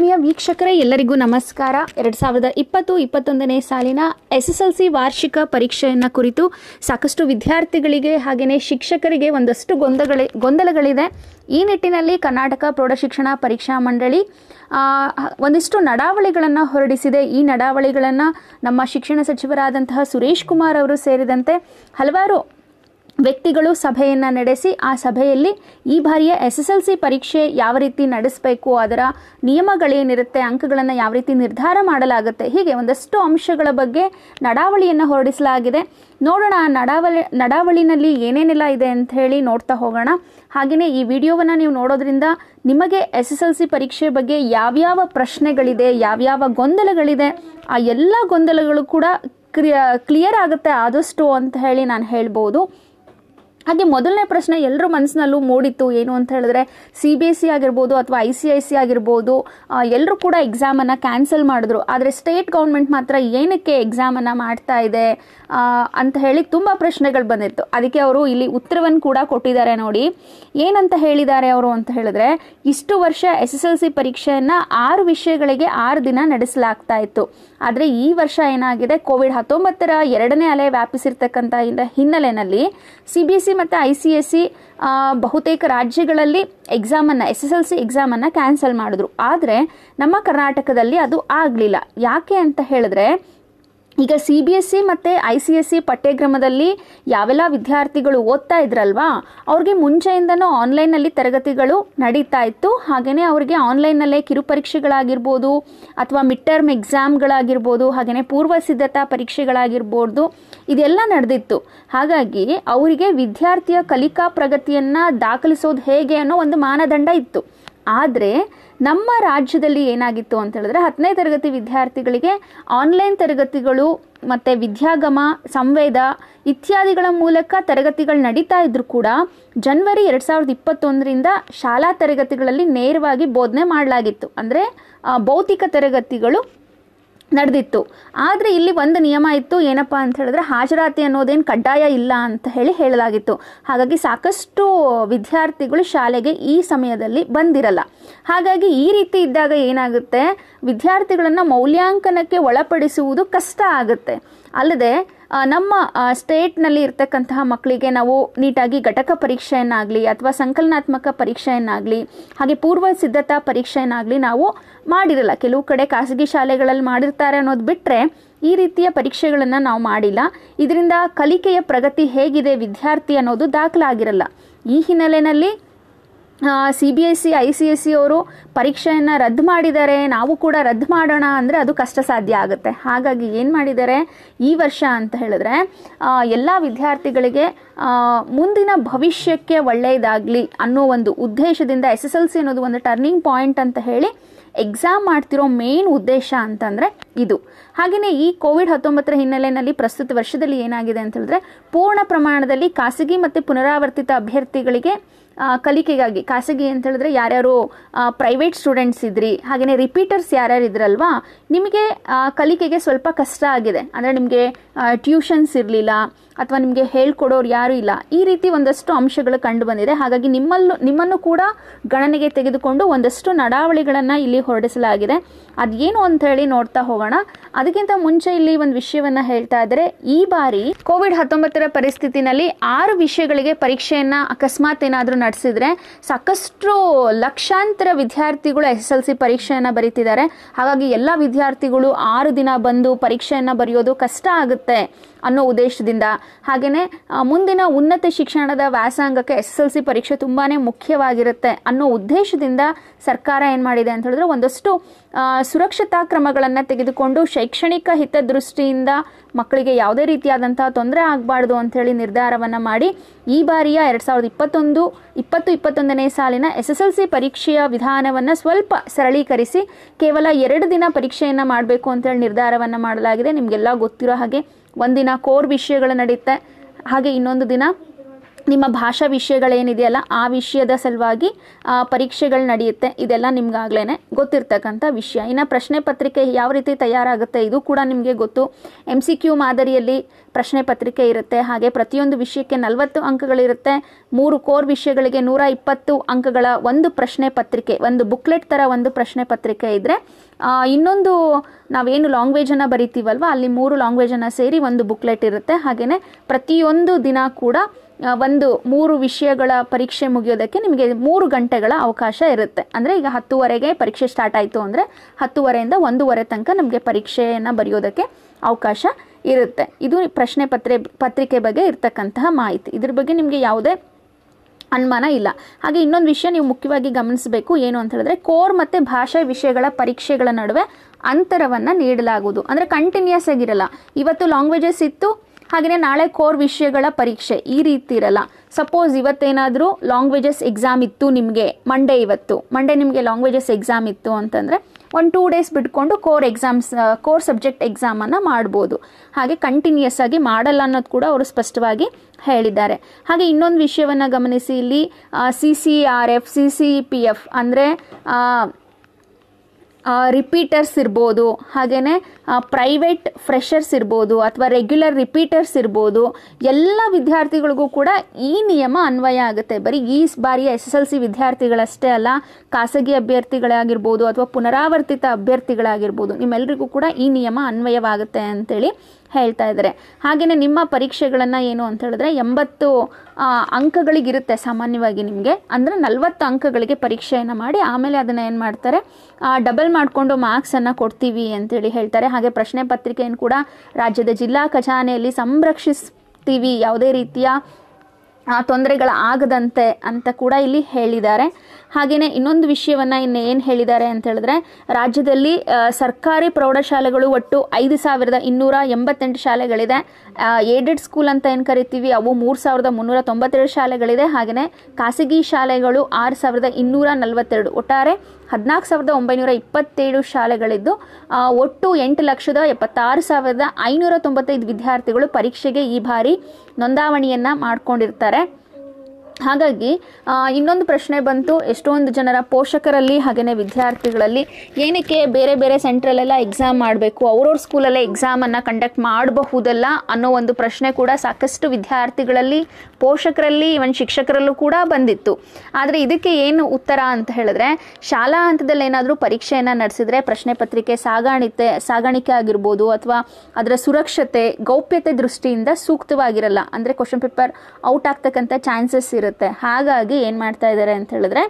ಆತ್ಮೀಯ ವೀಕ್ಷಕರೇ, ಎಲ್ಲರಿಗೂ ನಮಸ್ಕಾರ. ಎರಡು ಸಾವಿರದ ಇಪ್ಪತ್ತು, ಇಪ್ಪತ್ತೊಂದನೇ ಸಾಲಿನ ಎಸ್ ಎಸ್ ಎಲ್ ಸಿ ವಾರ್ಷಿಕ ಪರೀಕ್ಷೆಯನ್ನು ಕುರಿತು ಸಾಕಷ್ಟು ವಿದ್ಯಾರ್ಥಿಗಳಿಗೆ ಹಾಗೆಯೇ ಶಿಕ್ಷಕರಿಗೆ ಒಂದಷ್ಟು ಗೊಂದಲಗಳ ಗೊಂದಲಗಳಿದೆ. ಈ ನಿಟ್ಟಿನಲ್ಲಿ ಕರ್ನಾಟಕ ಪ್ರೌಢಶಿಕ್ಷಣ ಪರೀಕ್ಷಾ ಮಂಡಳಿ ಒಂದಿಷ್ಟು ನಡಾವಳಿಗಳನ್ನು ಹೊರಡಿಸಿದೆ. ಈ ನಡಾವಳಿಗಳನ್ನು ನಮ್ಮ ಶಿಕ್ಷಣ ಸಚಿವರಾದಂತಹ ಸುರೇಶ್ ಕುಮಾರ್ ಅವರು ಸೇರಿದಂತೆ ಹಲವಾರು ವ್ಯಕ್ತಿಗಳು ಸಭೆಯನ್ನು ನಡೆಸಿ, ಆ ಸಭೆಯಲ್ಲಿ ಈ ಬಾರಿಯ ಎಸ್ ಎಸ್ ಎಲ್ ಸಿ ಪರೀಕ್ಷೆ ಯಾವ ರೀತಿ ನಡೆಸಬೇಕು, ಅದರ ನಿಯಮಗಳೇನಿರುತ್ತೆ, ಅಂಕಗಳನ್ನು ಯಾವ ರೀತಿ ನಿರ್ಧಾರ ಮಾಡಲಾಗುತ್ತೆ, ಹೀಗೆ ಒಂದಷ್ಟು ಅಂಶಗಳ ಬಗ್ಗೆ ನಡಾವಳಿಯನ್ನು ಹೊರಡಿಸಲಾಗಿದೆ. ನೋಡೋಣ, ನಡಾವಳಿ, ನಡಾವಳಿನಲ್ಲಿ ಏನೇನೆಲ್ಲ ಇದೆ ಅಂತ ಹೇಳಿ ನೋಡ್ತಾ ಹೋಗೋಣ. ಹಾಗೆಯೇ ಈ ವಿಡಿಯೋವನ್ನು ನೀವು ನೋಡೋದ್ರಿಂದ ನಿಮಗೆ ಎಸ್ ಎಸ್ ಎಲ್ ಸಿ ಪರೀಕ್ಷೆ ಬಗ್ಗೆ ಯಾವ್ಯಾವ ಪ್ರಶ್ನೆಗಳಿದೆ, ಯಾವ್ಯಾವ ಗೊಂದಲಗಳಿದೆ, ಆ ಎಲ್ಲ ಗೊಂದಲಗಳು ಕೂಡ ಕ್ಲಿಯರ್ ಆಗುತ್ತೆ ಆದಷ್ಟು ಅಂತ ಹೇಳಿ ನಾನು ಹೇಳ್ಬೋದು. ಹಾಗೆ ಮೊದಲನೇ ಪ್ರಶ್ನೆ ಎಲ್ಲರ ಮನಸ್ಸಿನಲ್ಲೂ ಮೂಡಿತ್ತು. ಏನು ಅಂತ ಹೇಳಿದ್ರೆ ಸಿ ಬಿ ಎಸ್ ಸಿ ಆಗಿರ್ಬೋದು ಅಥವಾ ಐ ಸಿ ಐ ಸಿ ಆಗಿರ್ಬೋದು ಎಲ್ಲರೂ ಕೂಡ ಎಕ್ಸಾಮನ್ನು ಕ್ಯಾನ್ಸಲ್ ಮಾಡಿದ್ರು. ಆದರೆ ಸ್ಟೇಟ್ ಗೌರ್ಮೆಂಟ್ ಮಾತ್ರ ಏನಕ್ಕೆ ಎಕ್ಸಾಮನ್ನು ಮಾಡ್ತಾ ಇದೆ ಅಂತ ಹೇಳಿ ತುಂಬ ಪ್ರಶ್ನೆಗಳು ಬಂದಿತ್ತು. ಅದಕ್ಕೆ ಅವರು ಇಲ್ಲಿ ಉತ್ತರವನ್ನು ಕೂಡ ಕೊಟ್ಟಿದ್ದಾರೆ ನೋಡಿ. ಏನಂತ ಹೇಳಿದ್ದಾರೆ ಅವರು ಅಂತ ಹೇಳಿದ್ರೆ, ಇಷ್ಟು ವರ್ಷ ಎಸ್ ಎಸ್ ಎಲ್ ಸಿ ಪರೀಕ್ಷೆಯನ್ನು ಆರು ವಿಷಯಗಳಿಗೆ ಆರು ದಿನ ನಡೆಸಲಾಗ್ತಾ ಇತ್ತು. ಆದರೆ ಈ ವರ್ಷ ಏನಾಗಿದೆ ಕೋವಿಡ್ ಹತ್ತೊಂಬತ್ತರ ಎರಡನೇ ಅಲೆ ವ್ಯಾಪಿಸಿರ್ತಕ್ಕಂಥ ಹಿನ್ನೆ- ಹಿನ್ನೆಲೆಯಲ್ಲಿ ಸಿ ಬಿ ಎಸ್ ಸಿ ಮತ್ತು ಐ ಸಿ ಎಸ್ ಸಿ ಬಹುತೇಕ ರಾಜ್ಯಗಳಲ್ಲಿ ಎಕ್ಸಾಮನ್ನು ಎಸ್ ಎಸ್ ಎಲ್ ಸಿ ಎಕ್ಸಾಮನ್ನು ಕ್ಯಾನ್ಸಲ್ ಮಾಡಿದ್ರು. ಆದರೆ ನಮ್ಮ ಕರ್ನಾಟಕದಲ್ಲಿ ಅದು ಆಗಲಿಲ್ಲ. ಯಾಕೆ ಅಂತ ಹೇಳಿದ್ರೆ, ಈಗ ಸಿ ಬಿ ಎಸ್ ಸಿ ಮತ್ತು ಐ ಸಿ ಎಸ್ ಸಿ ಪಠ್ಯಕ್ರಮದಲ್ಲಿ ಯಾವೆಲ್ಲ ವಿದ್ಯಾರ್ಥಿಗಳು ಓದ್ತಾ ಇದ್ರಲ್ವಾ, ಅವ್ರಿಗೆ ಮುಂಚೆಯಿಂದನೂ ಆನ್ಲೈನಲ್ಲಿ ತರಗತಿಗಳು ನಡೀತಾ ಇತ್ತು. ಹಾಗೆಯೇ ಅವರಿಗೆ ಆನ್ಲೈನಲ್ಲೇ ಕಿರುಪರೀಕ್ಷೆಗಳಾಗಿರ್ಬೋದು, ಅಥವಾ ಮಿಡ್ ಟರ್ಮ್ ಎಕ್ಸಾಮ್ಗಳಾಗಿರ್ಬೋದು ಹಾಗೆಯೇ ಪೂರ್ವ ಸಿದ್ಧತಾ ಪರೀಕ್ಷೆಗಳಾಗಿರ್ಬೋದು ಇದೆಲ್ಲ ನಡೆದಿತ್ತು. ಹಾಗಾಗಿ ಅವರಿಗೆ ವಿದ್ಯಾರ್ಥಿಯ ಕಲಿಕಾ ಪ್ರಗತಿಯನ್ನು ದಾಖಲಿಸೋದು ಹೇಗೆ ಅನ್ನೋ ಒಂದು ಮಾನದಂಡ ಇತ್ತು. ಆದರೆ ನಮ್ಮ ರಾಜ್ಯದಲ್ಲಿ ಏನಾಗಿತ್ತು ಅಂತ ಹೇಳಿದ್ರೆ ಹತ್ತನೇ ತರಗತಿ ವಿದ್ಯಾರ್ಥಿಗಳಿಗೆ ಆನ್ಲೈನ್ ತರಗತಿಗಳು ಮತ್ತು ವಿದ್ಯಾಗಮ, ಸಂವೇದ ಇತ್ಯಾದಿಗಳ ಮೂಲಕ ತರಗತಿಗಳು ನಡೀತಾ ಇದ್ದರೂ ಕೂಡ ಜನ್ವರಿ ಎರಡು ಸಾವಿರದ ಇಪ್ಪತ್ತೊಂದರಿಂದ ಶಾಲಾ ತರಗತಿಗಳಲ್ಲಿ ನೇರವಾಗಿ ಬೋಧನೆ ಮಾಡಲಾಗಿತ್ತು. ಅಂದರೆ ಭೌತಿಕ ತರಗತಿಗಳು ನಡೆದಿತ್ತು. ಆದರೆ ಇಲ್ಲಿ ಒಂದು ನಿಯಮ ಇತ್ತು, ಏನಪ್ಪ ಅಂತ ಹೇಳಿದ್ರೆ ಹಾಜರಾತಿ ಅನ್ನೋದೇನು ಕಡ್ಡಾಯ ಇಲ್ಲ ಅಂತ ಹೇಳಿ ಹೇಳಲಾಗಿತ್ತು. ಹಾಗಾಗಿ ಸಾಕಷ್ಟು ವಿದ್ಯಾರ್ಥಿಗಳು ಶಾಲೆಗೆ ಈ ಸಮಯದಲ್ಲಿ ಬಂದಿರಲ್ಲ. ಹಾಗಾಗಿ ಈ ರೀತಿ ಇದ್ದಾಗ ಏನಾಗುತ್ತೆ? ವಿದ್ಯಾರ್ಥಿಗಳನ್ನು ಮೌಲ್ಯಾಂಕನಕ್ಕೆ ಒಳಪಡಿಸುವುದು ಕಷ್ಟ ಆಗುತ್ತೆ. ಅಲ್ಲದೆ ನಮ್ಮ ಸ್ಟೇಟ್ನಲ್ಲಿ ಇರ್ತಕ್ಕಂತಹ ಮಕ್ಕಳಿಗೆ ನಾವು ನೀಟಾಗಿ ಘಟಕ ಪರೀಕ್ಷೆಯನ್ನಾಗಲಿ ಅಥವಾ ಸಂಕಲನಾತ್ಮಕ ಪರೀಕ್ಷೆಯನ್ನಾಗಲಿ, ಹಾಗೆ ಪೂರ್ವ ಸಿದ್ಧತಾ ಪರೀಕ್ಷೆಯನ್ನಾಗಲಿ ನಾವು ಮಾಡಿರಲ್ಲ. ಕೆಲವು ಕಡೆ ಖಾಸಗಿ ಶಾಲೆಗಳಲ್ಲಿ ಮಾಡಿರ್ತಾರೆ ಅನ್ನೋದು ಬಿಟ್ಟರೆ ಈ ರೀತಿಯ ಪರೀಕ್ಷೆಗಳನ್ನು ನಾವು ಮಾಡಿಲ್ಲ. ಇದರಿಂದ ಕಲಿಕೆಯ ಪ್ರಗತಿ ಹೇಗಿದೆ ವಿದ್ಯಾರ್ಥಿ ಅನ್ನೋದು ದಾಖಲಾಗಿರಲ್ಲ. ಈ ಹಿನ್ನೆಲೆಯಲ್ಲಿ C B S C I C S C ಅವರು ಪರೀಕ್ಷೆಯನ್ನು ರದ್ದು ಮಾಡಿದ್ದಾರೆ ನಾವು ಕೂಡ ರದ್ದು ಮಾಡೋಣ ಅಂದರೆ ಅದು ಕಷ್ಟ ಸಾಧ್ಯ ಆಗುತ್ತೆ. ಹಾಗಾಗಿ ಏನು ಮಾಡಿದ್ದಾರೆ ಈ ವರ್ಷ ಅಂತ ಹೇಳಿದ್ರೆ ಎಲ್ಲ ವಿದ್ಯಾರ್ಥಿಗಳಿಗೆ ಮುಂದಿನ ಭವಿಷ್ಯಕ್ಕೆ ಒಳ್ಳೆಯದಾಗಲಿ ಅನ್ನೋ ಒಂದು ಉದ್ದೇಶದಿಂದ ಎಸ್ ಎಸ್ ಎಲ್ ಸಿ ಅನ್ನೋದು ಒಂದು ಟರ್ನಿಂಗ್ ಪಾಯಿಂಟ್ ಅಂತ ಹೇಳಿ ಎಕ್ಸಾಮ್ ಮಾಡ್ತಿರೋ ಮೇನ್ ಉದ್ದೇಶ ಅಂತಂದರೆ ಇದು. ಹಾಗೆಯೇ ಈ ಕೋವಿಡ್ ಹತ್ತೊಂಬತ್ತರ ಹಿನ್ನೆಲೆಯಲ್ಲಿ ಪ್ರಸ್ತುತ ವರ್ಷದಲ್ಲಿ ಏನಾಗಿದೆ ಅಂತ ಹೇಳಿದ್ರೆ, ಪೂರ್ಣ ಪ್ರಮಾಣದಲ್ಲಿ ಖಾಸಗಿ ಮತ್ತು ಪುನರಾವರ್ತಿತ ಅಭ್ಯರ್ಥಿಗಳಿಗೆ ಕಲಿಕೆಗಾಗಿ, ಖಾಸಗಿ ಅಂತ ಹೇಳಿದ್ರೆ ಯಾರ್ಯಾರು ಪ್ರೈವೇಟ್ ಸ್ಟೂಡೆಂಟ್ಸ್ ಇದ್ರಿ ಹಾಗೆಯೇ ರಿಪೀಟರ್ಸ್ ಯಾರ್ಯಾರು ಇದ್ರಲ್ವಾ, ನಿಮಗೆ ಕಲಿಕೆಗೆ ಸ್ವಲ್ಪ ಕಷ್ಟ ಆಗಿದೆ. ಅಂದರೆ ನಿಮಗೆ ಟ್ಯೂಷನ್ಸ್ ಇರಲಿಲ್ಲ, ಅಥವಾ ನಿಮಗೆ ಹೇಳ್ಕೊಡೋರು ಯಾರೂ ಇಲ್ಲ, ಈ ರೀತಿ ಒಂದಷ್ಟು ಅಂಶಗಳು ಕಂಡು ಬಂದಿದೆ. ಹಾಗಾಗಿ ನಿಮ್ಮಲ್ಲೂ, ನಿಮ್ಮನ್ನು ಕೂಡ ಗಣನೆಗೆ ತೆಗೆದುಕೊಂಡು ಒಂದಷ್ಟು ನಡಾವಳಿಗಳನ್ನು ಇಲ್ಲಿ ಹೊರಡಿಸಲಾಗಿದೆ. ಅದೇನು ಅಂತ ಹೇಳಿ ನೋಡ್ತಾ ಹೋಗೋಣ. ಅದಕ್ಕಿಂತ ಮುಂಚೆ ಇಲ್ಲಿ ಒಂದು ವಿಷಯವನ್ನ ಹೇಳ್ತಾ ಇದ್ದಾರೆ ಈ ಬಾರಿ ಕೋವಿಡ್ ಹತ್ತೊಂಬತ್ತರ ಪರಿಸ್ಥಿತಿನಲ್ಲಿ ಆರು ವಿಷಯಗಳಿಗೆ ಪರೀಕ್ಷೆಯನ್ನ ಅಕಸ್ಮಾತ್ ಏನಾದರೂ ನಡೆಸಿದ್ರೆ ಸಾಕಷ್ಟು ಲಕ್ಷಾಂತರ ವಿದ್ಯಾರ್ಥಿಗಳು ಎಸ್ ಎಲ್ ಸಿ ಪರೀಕ್ಷೆಯನ್ನ ಬರೀತಿದ್ದಾರೆ. ಹಾಗಾಗಿ ಎಲ್ಲ ವಿದ್ಯಾರ್ಥಿಗಳು ಆರು ದಿನ ಬಂದು ಪರೀಕ್ಷೆಯನ್ನ ಬರೆಯೋದು ಕಷ್ಟ ಆಗುತ್ತೆ. ಅನ್ನೋ ಉದ್ದೇಶದಿಂದ. ಹಾಗೆಯೇ ಮುಂದಿನ ಉನ್ನತ ಶಿಕ್ಷಣದ ವ್ಯಾಸಂಗಕ್ಕೆ ಎಸ್ ಎಸ್ ಎಲ್ ಸಿ ಪರೀಕ್ಷೆ ತುಂಬಾ ಮುಖ್ಯವಾಗಿರುತ್ತೆ ಅನ್ನೋ ಉದ್ದೇಶದಿಂದ ಸರ್ಕಾರ ಏನು ಮಾಡಿದೆ ಅಂತ ಹೇಳಿದ್ರೆ ಒಂದಷ್ಟು ಸುರಕ್ಷತಾ ಕ್ರಮಗಳನ್ನು ತೆಗೆದುಕೊಂಡು ಶೈಕ್ಷಣಿಕ ಹಿತದೃಷ್ಟಿಯಿಂದ ಮಕ್ಕಳಿಗೆ ಯಾವುದೇ ರೀತಿಯಾದಂತಹ ತೊಂದರೆ ಆಗಬಾರ್ದು ಅಂಥೇಳಿ ನಿರ್ಧಾರವನ್ನು ಮಾಡಿ ಈ ಬಾರಿಯ ಎರಡು ಸಾವಿರದ ಇಪ್ಪತ್ತೊಂದು, ಇಪ್ಪತ್ತು ಇಪ್ಪತ್ತೊಂದನೇ ಸಾಲಿನ ಎಸ್ ಎಸ್ ಎಲ್ ಸಿ ಪರೀಕ್ಷೆಯ ವಿಧಾನವನ್ನು ಸ್ವಲ್ಪ ಸರಳೀಕರಿಸಿ ಕೇವಲ ಎರಡು ದಿನ ಪರೀಕ್ಷೆಯನ್ನು ಮಾಡಬೇಕು ಅಂತೇಳಿ ನಿರ್ಧಾರವನ್ನು ಮಾಡಲಾಗಿದೆ. ನಿಮಗೆಲ್ಲ ಗೊತ್ತಿರೋ ಹಾಗೆ ಒಂದಿನ ಕೋರ್ ವಿಷಯಗಳು ನಡೆಯುತ್ತೆ ಹಾಗೆ ಇನ್ನೊಂದು ದಿನ ನಿಮ್ಮ ಭಾಷಾ ವಿಷಯಗಳೇನಿದೆಯಲ್ಲ, ಆ ವಿಷಯದ ಸಲುವಾಗಿ ಪರೀಕ್ಷೆಗಳು ನಡೆಯುತ್ತೆ. ಇದೆಲ್ಲ ನಿಮ್ಗಾಗ್ಲೇ ಗೊತ್ತಿರ್ತಕ್ಕಂಥ ವಿಷಯ. ಇನ್ನು ಪ್ರಶ್ನೆ ಪತ್ರಿಕೆ ಯಾವ ರೀತಿ ತಯಾರಾಗುತ್ತೆ, ಇದು ಕೂಡ ನಿಮಗೆ ಗೊತ್ತು. ಎಂ ಸಿ ಕ್ಯೂ ಮಾದರಿಯಲ್ಲಿ ಪ್ರಶ್ನೆ ಪತ್ರಿಕೆ ಇರುತ್ತೆ. ಹಾಗೆ ಪ್ರತಿಯೊಂದು ವಿಷಯಕ್ಕೆ ನಲವತ್ತು ಅಂಕಗಳಿರುತ್ತೆ. ಮೂರು ಕೋರ್ ವಿಷಯಗಳಿಗೆ ನೂರ ಇಪ್ಪತ್ತು ಅಂಕಗಳ ಒಂದು ಪ್ರಶ್ನೆ ಪತ್ರಿಕೆ, ಒಂದು ಬುಕ್ಲೆಟ್ ಥರ ಒಂದು ಪ್ರಶ್ನೆ ಪತ್ರಿಕೆ ಇದ್ದರೆ ಇನ್ನೊಂದು ನಾವೇನು ಲಾಂಗ್ವೇಜನ್ನು ಬರಿತೀವಲ್ವ, ಅಲ್ಲಿ ಮೂರು ಲಾಂಗ್ವೇಜನ್ನು ಸೇರಿ ಒಂದು ಬುಕ್ಲೆಟ್ ಇರುತ್ತೆ. ಹಾಗೆಯೇ ಪ್ರತಿಯೊಂದು ದಿನ ಕೂಡ ಒಂದು ಮೂರು ವಿಷಯಗಳ ಪರೀಕ್ಷೆ ಮುಗಿಯೋದಕ್ಕೆ ನಿಮಗೆ ಮೂರು ಗಂಟೆಗಳ ಅವಕಾಶ ಇರುತ್ತೆ. ಅಂದರೆ ಈಗ ಹತ್ತುವರೆಗೆ ಪರೀಕ್ಷೆ ಸ್ಟಾರ್ಟ್ ಆಯಿತು ಅಂದರೆ ಹತ್ತುವರೆಯಿಂದ ಒಂದೂವರೆ ತನಕ ನಮಗೆ ಪರೀಕ್ಷೆಯನ್ನು ಬರೆಯೋದಕ್ಕೆ ಅವಕಾಶ ಇರುತ್ತೆ. ಇದು ಪ್ರಶ್ನೆ ಪತ್ರೆ, ಪತ್ರಿಕೆ ಬಗ್ಗೆ ಇರ್ತಕ್ಕಂತಹ ಮಾಹಿತಿ. ಇದ್ರ ಬಗ್ಗೆ ನಿಮಗೆ ಯಾವುದೇ ಅನುಮಾನ ಇಲ್ಲ. ಹಾಗೆ ಇನ್ನೊಂದು ವಿಷಯ ನೀವು ಮುಖ್ಯವಾಗಿ ಗಮನಿಸಬೇಕು ಏನು ಅಂತ ಹೇಳಿದ್ರೆ ಕೋರ್ ಮತ್ತು ಭಾಷಾ ವಿಷಯಗಳ ಪರೀಕ್ಷೆಗಳ ನಡುವೆ ಅಂತರವನ್ನು ನೀಡಲಾಗುವುದು. ಅಂದರೆ ಕಂಟಿನ್ಯೂಸ್ ಆಗಿರಲ್ಲ. ಇವತ್ತು ಲಾಂಗ್ವೇಜಸ್ ಇತ್ತು ಹಾಗೆಯೇ ನಾಳೆ ಕೋರ್ ವಿಷಯಗಳ ಪರೀಕ್ಷೆ ಈ ರೀತಿ ಇರಲ್ಲ. ಸಪೋಸ್ ಇವತ್ತೇನಾದರೂ ಲಾಂಗ್ವೇಜಸ್ ಎಕ್ಸಾಮ್ ಇತ್ತು ನಿಮಗೆ ಮಂಡೇ ಇವತ್ತು. ಮಂಡೇ ನಿಮಗೆ ಲಾಂಗ್ವೇಜಸ್ ಎಕ್ಸಾಮ್ ಇತ್ತು ಅಂತಂದರೆ ಒಂದು ಟೂ ಡೇಸ್ ಬಿಟ್ಕೊಂಡು ಕೋರ್ ಎಕ್ಸಾಮ್ಸ್ ಕೋರ್ ಸಬ್ಜೆಕ್ಟ್ ಎಕ್ಸಾಮನ್ನು ಮಾಡ್ಬೋದು. ಹಾಗೆ ಕಂಟಿನ್ಯೂಸ್ ಆಗಿ ಮಾಡಲ್ಲ ಅನ್ನೋದು ಕೂಡ ಅವರು ಸ್ಪಷ್ಟವಾಗಿ ಹೇಳಿದ್ದಾರೆ. ಹಾಗೆ ಇನ್ನೊಂದು ವಿಷಯವನ್ನು ಗಮನಿಸಿ, ಇಲ್ಲಿ C C R F C C P F ಅಂದರೆ ರಿಪೀಟರ್ಸ್ ಇರ್ಬೋದು ಹಾಗೆಯೇ ಪ್ರೈವೇಟ್ ಫ್ರೆಷರ್ಸ್ ಇರ್ಬೋದು, ಅಥವಾ ರೆಗ್ಯುಲರ್ ರಿಪೀಟರ್ಸ್ ಇರ್ಬೋದು, ಎಲ್ಲ ವಿದ್ಯಾರ್ಥಿಗಳಿಗೂ ಕೂಡ ಈ ನಿಯಮ ಅನ್ವಯ ಆಗುತ್ತೆ. ಬರೀ ಈ ಬಾರಿಯ ಎಸ್ ಎಸ್ ಎಲ್ ಸಿ ವಿದ್ಯಾರ್ಥಿಗಳಷ್ಟೇ ಅಲ್ಲ, ಖಾಸಗಿ ಅಭ್ಯರ್ಥಿಗಳಾಗಿರ್ಬೋದು ಅಥವಾ ಪುನರಾವರ್ತಿತ ಅಭ್ಯರ್ಥಿಗಳಾಗಿರ್ಬೋದು ನಿಮ್ಮೆಲ್ಲರಿಗೂ ಕೂಡ ಈ ನಿಯಮ ಅನ್ವಯವಾಗುತ್ತೆ ಅಂತೇಳಿ ಹೇಳ್ತಾ ಇದ್ದಾರೆ. ಹಾಗೆಯೇ ನಿಮ್ಮ ಪರೀಕ್ಷೆಗಳನ್ನು ಏನು ಅಂತ ಹೇಳಿದ್ರೆ ಎಂಬತ್ತು ಅಂಕಗಳಿಗಿರುತ್ತೆ ಸಾಮಾನ್ಯವಾಗಿ ನಿಮಗೆ. ಅಂದರೆ ನಲವತ್ತು ಅಂಕಗಳಿಗೆ ಪರೀಕ್ಷೆಯನ್ನು ಮಾಡಿ ಆಮೇಲೆ ಅದನ್ನು ಏನು ಮಾಡ್ತಾರೆ? ಡಬಲ್ ಮಾಡಿಕೊಂಡು ಮಾರ್ಕ್ಸನ್ನು ಕೊಡ್ತೀವಿ ಅಂತೇಳಿ ಹೇಳ್ತಾರೆ. ಹಾಗೆ ಪ್ರಶ್ನೆ ಪತ್ರಿಕೆಯನ್ನು ಕೂಡ ರಾಜ್ಯದ ಜಿಲ್ಲಾ ಖಜಾನೆಯಲ್ಲಿ ಸಂರಕ್ಷಿಸ್ತೀವಿ. ಯಾವುದೇ ರೀತಿಯ ತೊಂದರೆಗಳಾಗದಂತೆ ಅಂತ ಕೂಡ ಇಲ್ಲಿ ಹೇಳಿದ್ದಾರೆ. ಹಾಗೆಯೇ ಇನ್ನೊಂದು ವಿಷಯವನ್ನು ಇನ್ನು ಏನು ಹೇಳಿದ್ದಾರೆ ಅಂತ ಹೇಳಿದ್ರೆ, ರಾಜ್ಯದಲ್ಲಿ ಸರ್ಕಾರಿ ಪ್ರೌಢಶಾಲೆಗಳು ಒಟ್ಟು ಐದು ಸಾವಿರದ ಇನ್ನೂರ ಎಂಬತ್ತೆಂಟು ಶಾಲೆಗಳಿದೆ. ಏಡೆಡ್ ಸ್ಕೂಲ್ ಅಂತ ಏನು ಕರಿತೀವಿ, ಅವು ಮೂರು ಸಾವಿರದ ಮುನ್ನೂರ ತೊಂಬತ್ತೆರಡು ಶಾಲೆಗಳಿದೆ. ಹಾಗೆಯೇ ಖಾಸಗಿ ಶಾಲೆಗಳು ಆರು ಸಾವಿರದ ಇನ್ನೂರ ನಲವತ್ತೆರಡು, ಒಟ್ಟಾರೆ ಹದಿನಾಲ್ಕು ಸಾವಿರದ ಒಂಬೈನೂರ ಇಪ್ಪತ್ತೇಳು ಶಾಲೆಗಳಿದ್ದು ಒಟ್ಟು ಎಂಟು ಲಕ್ಷದ ಎಪ್ಪತ್ತಾರು ಸಾವಿರದ ಐನೂರ ತೊಂಬತ್ತೈದು ವಿದ್ಯಾರ್ಥಿಗಳು ಪರೀಕ್ಷೆಗೆ ಈ ಬಾರಿ ನೋಂದಾವಣಿಯನ್ನು ಮಾಡ್ಕೊಂಡಿರ್ತಾರೆ. ಹಾಗಾಗಿ ಇನ್ನೊಂದು ಪ್ರಶ್ನೆ ಬಂತು. ಎಷ್ಟೊಂದು ಜನರ ಪೋಷಕರಲ್ಲಿ ಹಾಗೆಯೇ ವಿದ್ಯಾರ್ಥಿಗಳಲ್ಲಿ ಏನಕ್ಕೆ ಬೇರೆ ಬೇರೆ ಸೆಂಟ್ರಲ್ಲೆಲ್ಲ ಎಕ್ಸಾಮ್ ಮಾಡಬೇಕು, ಅವ್ರವ್ರ ಸ್ಕೂಲಲ್ಲೇ ಎಕ್ಸಾಮನ್ನು ಕಂಡಕ್ಟ್ ಮಾಡಬಹುದಲ್ಲ ಅನ್ನೋ ಒಂದು ಪ್ರಶ್ನೆ ಕೂಡ ಸಾಕಷ್ಟು ವಿದ್ಯಾರ್ಥಿಗಳಲ್ಲಿ ಪೋಷಕರಲ್ಲಿ ಇವನ್ ಶಿಕ್ಷಕರಲ್ಲೂ ಕೂಡ ಬಂದಿತ್ತು. ಆದರೆ ಇದಕ್ಕೆ ಏನು ಉತ್ತರ ಅಂತ ಹೇಳಿದ್ರೆ, ಶಾಲಾ ಹಂತದಲ್ಲಿ ಏನಾದರೂ ಪರೀಕ್ಷೆಯನ್ನು ನಡೆಸಿದ್ರೆ ಪ್ರಶ್ನೆ ಪತ್ರಿಕೆ ಸಾಗಾಣಿಕೆ ಸಾಗಾಣಿಕೆ ಆಗಿರ್ಬೋದು ಅಥವಾ ಅದರ ಸುರಕ್ಷತೆ, ಗೌಪ್ಯತೆ ದೃಷ್ಟಿಯಿಂದ ಸೂಕ್ತವಾಗಿರಲ್ಲ. ಅಂದರೆ ಕ್ವಶನ್ ಪೇಪರ್ ಔಟ್ ಆಗ್ತಕ್ಕಂಥ ಚಾನ್ಸಸ್ ಇರುತ್ತೆ. ಹಾಗಾಗಿ ಏನು ಮಾಡ್ತಾ ಇದ್ದಾರೆ ಅಂತ ಹೇಳಿದ್ರೆ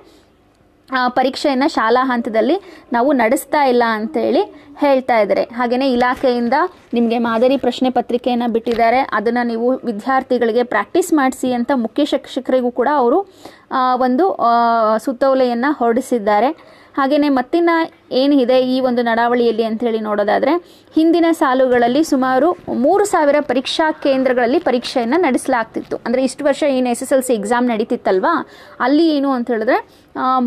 ಪರೀಕ್ಷೆಯನ್ನು ಶಾಲಾ ಹಂತದಲ್ಲಿ ನಾವು ನಡೆಸ್ತಾ ಇಲ್ಲ ಅಂತೇಳಿ ಹೇಳ್ತಾ ಇದ್ದಾರೆ. ಹಾಗೆಯೇ ಇಲಾಖೆಯಿಂದ ನಿಮಗೆ ಮಾದರಿ ಪ್ರಶ್ನೆ ಪತ್ರಿಕೆಯನ್ನು ಬಿಟ್ಟಿದ್ದಾರೆ. ಅದನ್ನು ನೀವು ವಿದ್ಯಾರ್ಥಿಗಳಿಗೆ ಪ್ರಾಕ್ಟೀಸ್ ಮಾಡಿಸಿ ಅಂತ ಮುಖ್ಯ ಶಿಕ್ಷಕರಿಗೂ ಕೂಡ ಅವರು ಒಂದು ಸುತ್ತೋಲೆಯನ್ನು ಹೊರಡಿಸಿದ್ದಾರೆ. ಹಾಗೆಯೇ ಮತ್ತಿನ ಏನಿದೆ ಈ ಒಂದು ನಡಾವಳಿಯಲ್ಲಿ ಅಂಥೇಳಿ ನೋಡೋದಾದರೆ, ಹಿಂದಿನ ಸಾಲುಗಳಲ್ಲಿ ಸುಮಾರು ಮೂರು ಸಾವಿರ ಪರೀಕ್ಷಾ ಕೇಂದ್ರಗಳಲ್ಲಿ ಪರೀಕ್ಷೆಯನ್ನು ನಡೆಸಲಾಗ್ತಿತ್ತು. ಅಂದರೆ ಇಷ್ಟು ವರ್ಷ ಏನು S S L C exam ನಡೀತಿತ್ತಲ್ವಾ? ಅಲ್ಲಿ ಏನು ಅಂತ ಹೇಳಿದ್ರೆ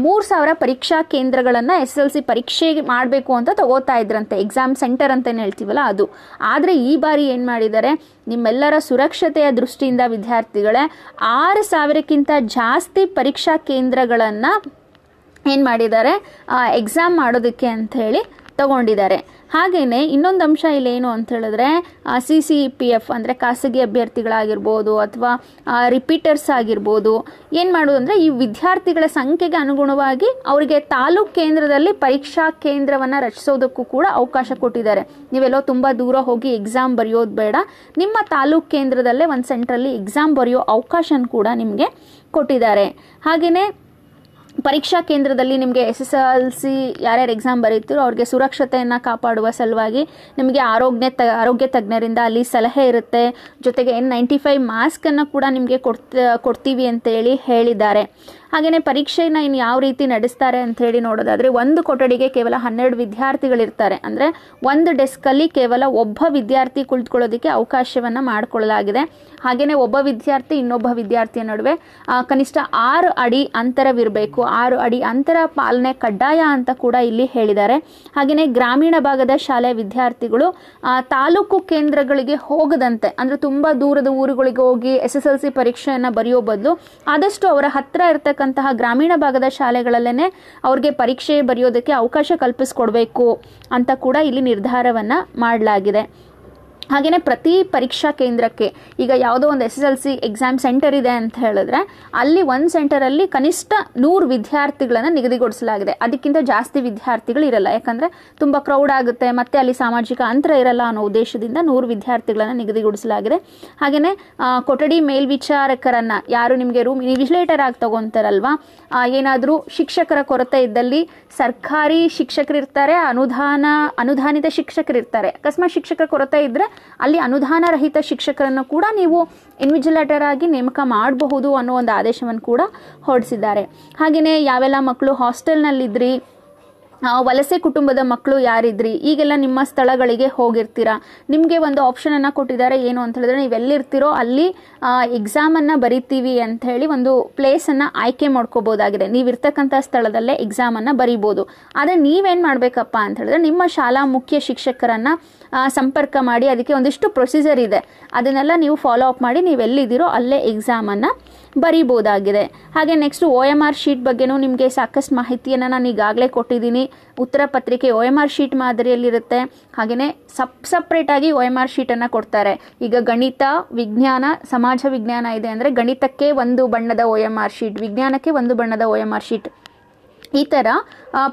ಮೂರು ಸಾವಿರ ಪರೀಕ್ಷಾ ಕೇಂದ್ರಗಳನ್ನು ಎಸ್ ಎಸ್ ಎಲ್ ಸಿ ಪರೀಕ್ಷೆ ಮಾಡಬೇಕು ಅಂತ ತಗೋತಾ ಇದ್ರಂತೆ. ಎಕ್ಸಾಮ್ ಸೆಂಟರ್ ಅಂತ ಏನು ಹೇಳ್ತೀವಲ್ಲ ಅದು. ಆದರೆ ಈ ಬಾರಿ ಏನು ಮಾಡಿದ್ದಾರೆ, ನಿಮ್ಮೆಲ್ಲರ ಸುರಕ್ಷತೆಯ ದೃಷ್ಟಿಯಿಂದ ವಿದ್ಯಾರ್ಥಿಗಳೇ, ಆರು ಸಾವಿರಕ್ಕಿಂತ ಜಾಸ್ತಿ ಪರೀಕ್ಷಾ ಕೇಂದ್ರಗಳನ್ನು ಏನು ಮಾಡಿದ್ದಾರೆ? ಎಕ್ಸಾಮ್ ಮಾಡೋದಕ್ಕೆ ಅಂಥೇಳಿ ತಗೊಂಡಿದ್ದಾರೆ. ಹಾಗೆಯೇ ಇನ್ನೊಂದು ಅಂಶ ಇಲ್ಲಿ ಏನು ಅಂತ ಹೇಳಿದ್ರೆ ಸಿ ಸಿ ಪಿ ಎಫ್ ಅಂದರೆ ಖಾಸಗಿ ಅಭ್ಯರ್ಥಿಗಳಾಗಿರ್ಬೋದು ಅಥವಾ ರಿಪೀಟರ್ಸ್ ಆಗಿರ್ಬೋದು, ಏನು ಮಾಡೋದು ಅಂದರೆ ಈ ವಿದ್ಯಾರ್ಥಿಗಳ ಸಂಖ್ಯೆಗೆ ಅನುಗುಣವಾಗಿ ಅವರಿಗೆ ತಾಲೂಕು ಕೇಂದ್ರದಲ್ಲಿ ಪರೀಕ್ಷಾ ಕೇಂದ್ರವನ್ನು ರಚಿಸೋದಕ್ಕೂ ಕೂಡ ಅವಕಾಶ ಕೊಟ್ಟಿದ್ದಾರೆ. ನೀವೆಲ್ಲೋ ತುಂಬ ದೂರ ಹೋಗಿ ಎಕ್ಸಾಮ್ ಬರೆಯೋದು ಬೇಡ. ನಿಮ್ಮ ತಾಲೂಕು ಕೇಂದ್ರದಲ್ಲೇ ಒಂದು ಸೆಂಟ್ರಲ್ಲಿ ಎಕ್ಸಾಮ್ ಬರೆಯೋ ಅವಕಾಶನ ಕೂಡ ನಿಮಗೆ ಕೊಟ್ಟಿದ್ದಾರೆ. ಹಾಗೆಯೇ ಪರೀಕ್ಷಾ ಕೇಂದ್ರದಲ್ಲಿ ನಿಮಗೆ ಎಸ್ ಎಸ್ ಎಲ್ ಸಿ ಯಾರ್ಯಾರು ಎಕ್ಸಾಮ್ ಬರೀತಿರೋ ಅವ್ರಿಗೆ ಸುರಕ್ಷತೆಯನ್ನು ಕಾಪಾಡುವ ಸಲುವಾಗಿ ನಿಮಗೆ ಆರೋಗ್ಯ ತ, ಆರೋಗ್ಯ ತಜ್ಞರಿಂದ ಅಲ್ಲಿ ಸಲಹೆ ಇರುತ್ತೆ. ಜೊತೆಗೆ ಎನ್ ನೈಂಟಿ ಫೈವ್ ಮಾಸ್ಕನ್ನು ಕೂಡ ನಿಮಗೆ ಕೊಡ್ತ, ಕೊಡ್ತೀವಿ ಅಂತೇಳಿ ಹೇಳಿದ್ದಾರೆ. ಹಾಗೆಯೇ ಪರೀಕ್ಷೆಯನ್ನು ಇನ್ನು ಯಾವ ರೀತಿ ನಡೆಸ್ತಾರೆ ಅಂತ ಹೇಳಿ ನೋಡೋದಾದರೆ ಒಂದು ಕೊಠಡಿಗೆ ಕೇವಲ ಹನ್ನೆರಡು ವಿದ್ಯಾರ್ಥಿಗಳಿರ್ತಾರೆ. ಅಂದರೆ ಒಂದು ಡೆಸ್ಕಲ್ಲಿ ಕೇವಲ ಒಬ್ಬ ವಿದ್ಯಾರ್ಥಿ ಕುಳಿತುಕೊಳ್ಳೋದಕ್ಕೆ ಅವಕಾಶವನ್ನು ಮಾಡಿಕೊಳ್ಳಲಾಗಿದೆ. ಹಾಗೆಯೇ ಒಬ್ಬ ವಿದ್ಯಾರ್ಥಿ ಇನ್ನೊಬ್ಬ ವಿದ್ಯಾರ್ಥಿಯ ನಡುವೆ ಕನಿಷ್ಠ ಆರು ಅಡಿ ಅಂತರವಿರಬೇಕು. ಆರು ಅಡಿ ಅಂತರ ಪಾಲನೆ ಕಡ್ಡಾಯ ಅಂತ ಕೂಡ ಇಲ್ಲಿ ಹೇಳಿದ್ದಾರೆ. ಹಾಗೆಯೇ ಗ್ರಾಮೀಣ ಭಾಗದ ಶಾಲೆಯ ವಿದ್ಯಾರ್ಥಿಗಳು ತಾಲೂಕು ಕೇಂದ್ರಗಳಿಗೆ ಹೋಗದಂತೆ, ಅಂದರೆ ತುಂಬ ದೂರದ ಊರುಗಳಿಗೆ ಹೋಗಿ ಎಸ್ ಎಸ್ ಎಲ್ ಸಿ ಪರೀಕ್ಷೆಯನ್ನು ಬರೆಯೋ ಬದಲು ಆದಷ್ಟು ಅವರ ಹತ್ತಿರ ಇರತಕ್ಕಂತಹ ಗ್ರಾಮೀಣ ಭಾಗದ ಶಾಲೆಗಳಲ್ಲೇ ಅವ್ರಿಗೆ ಪರೀಕ್ಷೆ ಬರೆಯೋದಕ್ಕೆ ಅವಕಾಶ ಕಲ್ಪಿಸ್ಕೊಡ್ಬೇಕು ಅಂತ ಕೂಡ ಇಲ್ಲಿ ನಿರ್ಧಾರವನ್ನು ಮಾಡಲಾಗಿದೆ. ಹಾಗೆಯೇ ಪ್ರತಿ ಪರೀಕ್ಷಾ ಕೇಂದ್ರಕ್ಕೆ ಈಗ ಯಾವುದೋ ಒಂದು S S L C exam centre ಇದೆ ಅಂತ ಹೇಳಿದ್ರೆ ಅಲ್ಲಿ ಒಂದು ಸೆಂಟರಲ್ಲಿ ಕನಿಷ್ಠ ನೂರು ವಿದ್ಯಾರ್ಥಿಗಳನ್ನು ನಿಗದಿಗೊಳಿಸಲಾಗಿದೆ. ಅದಕ್ಕಿಂತ ಜಾಸ್ತಿ ವಿದ್ಯಾರ್ಥಿಗಳು ಇರಲ್ಲ. ಯಾಕಂದರೆ ತುಂಬ ಕ್ರೌಡ್ ಆಗುತ್ತೆ, ಮತ್ತು ಅಲ್ಲಿ ಸಾಮಾಜಿಕ ಅಂತರ ಇರಲ್ಲ ಅನ್ನೋ ಉದ್ದೇಶದಿಂದ ನೂರು ವಿದ್ಯಾರ್ಥಿಗಳನ್ನು ನಿಗದಿಗೊಳಿಸಲಾಗಿದೆ. ಹಾಗೆಯೇ ಕೊಠಡಿ ಮೇಲ್ವಿಚಾರಕರನ್ನು ಯಾರು ನಿಮಗೆ ರೂಮ್ ಇನ್ವಿಜಿಲೇಟರ್ ಆಗಿ ತಗೊತಾರಲ್ವಾ ಏನಾದರೂ ಶಿಕ್ಷಕರ ಕೊರತೆ ಇದ್ದಲ್ಲಿ ಸರ್ಕಾರಿ ಶಿಕ್ಷಕರಿರ್ತಾರೆ, ಅನುದಾನ, ಅನುದಾನಿತ ಶಿಕ್ಷಕರಿರ್ತಾರೆ. ಅಕಸ್ಮಾತ್ ಶಿಕ್ಷಕರ ಕೊರತೆ ಇದ್ದರೆ ಅಲ್ಲಿ ಅನುದಾನ ರಹಿತ ಶಿಕ್ಷಕರನ್ನು ಕೂಡ ನೀವು ಇನ್ವಿಜಿಲೇಟರ್ ಆಗಿ ನೇಮಕ ಮಾಡಬಹುದು ಅನ್ನೋ ಒಂದು ಆದೇಶವನ್ನು ಕೂಡ ಹೊರಡಿಸಿದ್ದಾರೆ. ಹಾಗೆಯೇ ಯಾವೆಲ್ಲ ಮಕ್ಕಳು ಹಾಸ್ಟೆಲ್ನಲ್ಲಿದ್ರಿ ಆ, ವಲಸೆ ಕುಟುಂಬದ ಮಕ್ಕಳು ಯಾರಿದ್ರಿ? ಈಗೆಲ್ಲ ನಿಮ್ಮ ಸ್ಥಳಗಳಿಗೆ ಹೋಗಿರ್ತೀರಾ? ನಿಮಗೆ ಒಂದು ಆಪ್ಷನನ್ನು ಕೊಟ್ಟಿದ್ದಾರೆ ಏನು ಅಂತ ಹೇಳಿದ್ರೆ ನೀವು ಎಲ್ಲಿರ್ತೀರೋ ಅಲ್ಲಿ ಎಕ್ಸಾಮನ್ನು ಬರಿತೀವಿ ಅಂತ ಹೇಳಿ ಒಂದು ಪ್ಲೇಸನ್ನು ಆಯ್ಕೆ ಮಾಡ್ಕೋಬೋದಾಗಿದೆ. ನೀವು ಇರ್ತಕ್ಕಂಥ ಸ್ಥಳದಲ್ಲೇ ಎಕ್ಸಾಮನ್ನು ಬರಿಬೋದು. ಆದರೆ ನೀವೇನು ಮಾಡಬೇಕಪ್ಪ ಅಂತ ಹೇಳಿದ್ರೆ ನಿಮ್ಮ ಶಾಲಾ ಮುಖ್ಯ ಶಿಕ್ಷಕರನ್ನು ಸಂಪರ್ಕ ಮಾಡಿ, ಅದಕ್ಕೆ ಒಂದಿಷ್ಟು ಪ್ರೊಸೀಜರ್ ಇದೆ. ಅದನ್ನೆಲ್ಲ ನೀವು ಫಾಲೋ ಅಪ್ ಮಾಡಿ, ನೀವು ಎಲ್ಲಿದ್ದೀರೋ ಅಲ್ಲೇ ಎಕ್ಸಾಮನ್ನು ಬರಿಬೋದಾಗಿದೆ. ಹಾಗೆ next O M R sheet ಬಗ್ಗೆನೂ ನಿಮಗೆ ಸಾಕಷ್ಟು ಮಾಹಿತಿಯನ್ನು ನಾನು ಈಗಾಗಲೇ ಕೊಟ್ಟಿದ್ದೀನಿ. ಉತ್ತರ ಪತ್ರಿಕೆ ಒ ಎಂ ಆರ್ ಶೀಟ್ ಮಾದರಿಯಲ್ಲಿರುತ್ತೆ. ಹಾಗೆಯೇ ಸಪ್ ಸಪ್ರೇಟಾಗಿ ಒ ಎಂ ಆರ್ ಶೀಟನ್ನು ಕೊಡ್ತಾರೆ. ಈಗ ಗಣಿತ, ವಿಜ್ಞಾನ, ಸಮಾಜ ವಿಜ್ಞಾನ ಇದೆ ಅಂದರೆ ಗಣಿತಕ್ಕೆ ಒಂದು ಬಣ್ಣದ ಒ ಎಂ ಆರ್ ಶೀಟ್ ವಿಜ್ಞಾನಕ್ಕೆ ಒಂದು ಬಣ್ಣದ ಓ ಎಂ ಆರ್ ಶೀಟ್ ಈ ಥರ